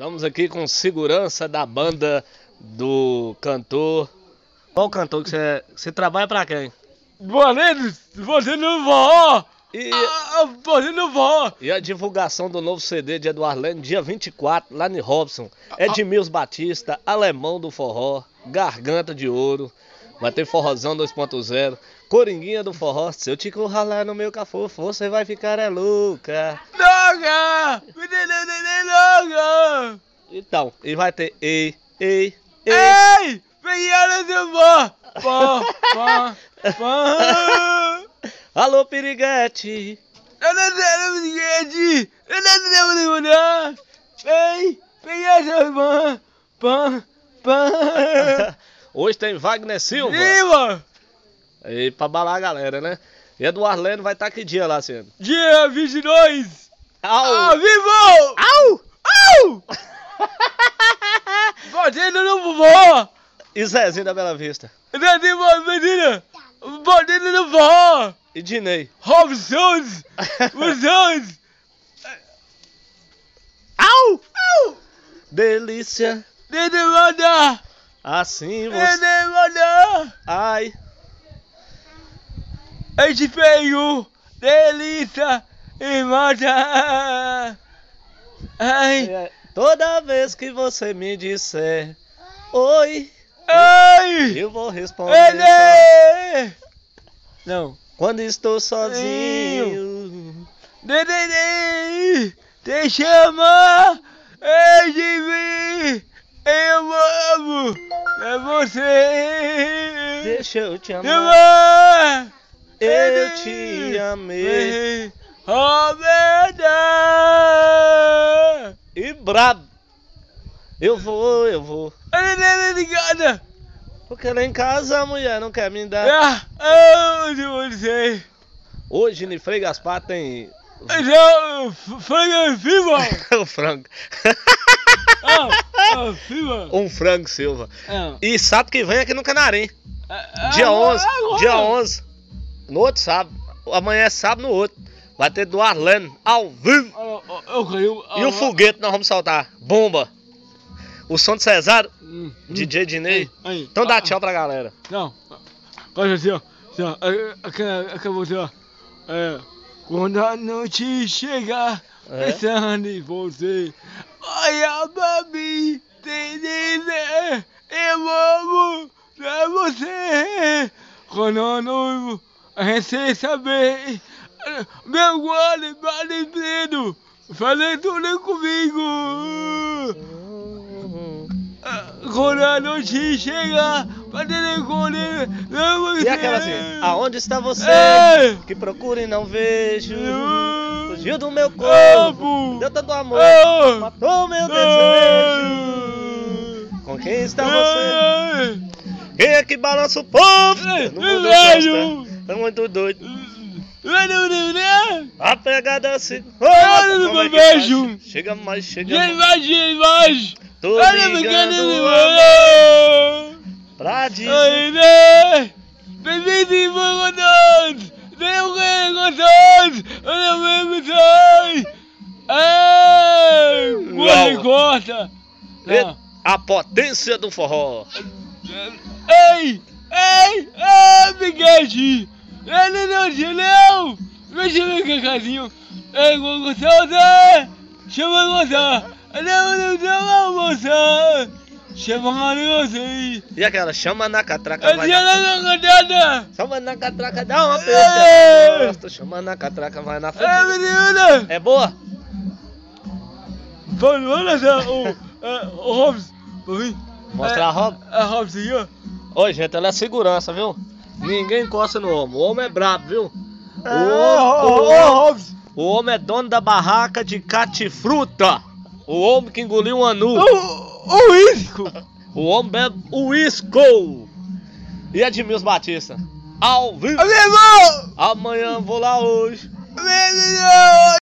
Estamos aqui com segurança da banda do cantor. Qual cantor que você, você trabalha pra quem? Boletos, você não forró! E, Ah, você não forró! e a divulgação do novo CD de Eduardo Lene, dia 24, lá em Robson. Edmilson Batista, Alemão do Forró, Garganta de Ouro. Vai ter Forrozão 2.0, Coringuinha do Forró. Se eu te ralar no meu cafofo, você vai ficar é louca. Menina, loga! Então, e vai ter Ei, Ei, Ei. Ei! Pegueira do pó! Pó, pó, pó! Alô, Piriguete. Eu não quero ninguém! Eu não quero mudar! Ei! Hoje tem Wagner Silva. Viva! E pra balar a galera, né? E Eduardo Leno vai estar que dia lá sendo? Dia 22! Au! Ao vivo! Au! Au! Batendo no vovó! E Zezinho da Bela Vista? Uma menina! Batendo no vovó! E Dinei? Robson! Robson! Au! Au! Delícia! Dede mandar! Assim você. Mandar! Ai! Esse feio! Delícia! E manda! Ai! É, Toda vez que você me disser Oi, Ai! eu vou responder só Ele! Não. quando estou sozinho. Dede! Te chama! Ei, de mim! Eu amo! É você! Deixa eu te amar. Eu te amei. Roberta! E brabo. Eu vou, eu vou. Ligada! Porque lá em casa a mulher não quer me dar. Ah, de você! Hoje em Frei Gaspar tem Então, frango viva! o frango. Viva! Um frango Silva. Ah, E sábado que vem aqui no Canarim. ah, Dia agora, 11. agora. Dia 11. No outro sábado. Amanhã é sábado no outro. Vai ter do Arlene ao vivo. Ah, ah, Eu caiu. E o foguete nós vamos soltar. Bomba. O som de Cesário, Hum, DJ Dinei. Aí. Então dá Ah, tchau pra galera. Não. Olha assim, ó. Assim, ó. Aquela você, ó. É. Quando a noite chegar, É. pensando em você. Olha pra mim, tem dizer, eu amo pra você. Quando a noivo, a gente sem saber. Meu guarda, vale medo. Falei tudo comigo. Quando a noite chegar, pra telefone, não você. E aquela assim, aonde está você? É. Que procuro e não vejo. Eu- Fugiu do meu corpo. Amo. Deu tanto amor. Matou meu desejo. Com quem está você? Quem é que balança o povo? É, No mundo gosta. É muito doido. A pegada assim. Olha no Como é meu beijo. Chega mais, chega mais. vai, quem vai? Tô Olha, me ligando amor pra dizer. Ai, né? Bem-vindo em Gostoso! Olha sai! Ai! Corre, Uau. corta! E- A potência do forró. Ei! Ei! Ei, Miguel! Não te não! Deixa eu ver que casinho! Ei, gostosa! Chama a moça! Não, não a moça! Chama a moça aí! E aquela chama na catraca, vai na... cantada! Chama na catraca, dá uma. Gosta, chama na catraca, vai na frente. menina! É boa? Vamos, olha só, o, é, o pra mim. Mostra a roupa. A Robson aí, ó. Oi, gente, ela é segurança, viu? Ninguém encosta no homem. O homem é brabo, viu? O, Ô, o- Robson. o homem é dono da barraca de catifruta. O homem que engoliu um anu. O, o homem bebe uísco. E Edmilson Batista. Ao vivo. Amanhã vou lá hoje.